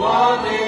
One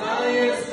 acesta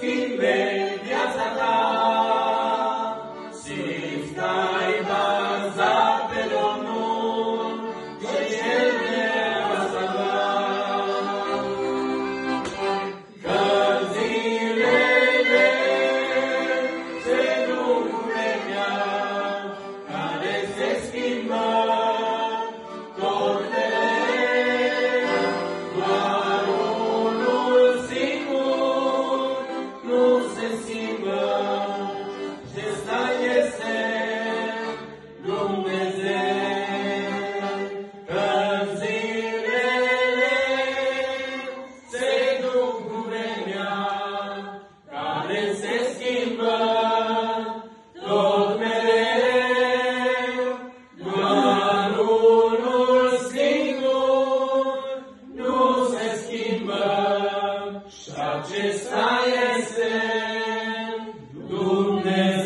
schimbe acesta este Dumnezeu.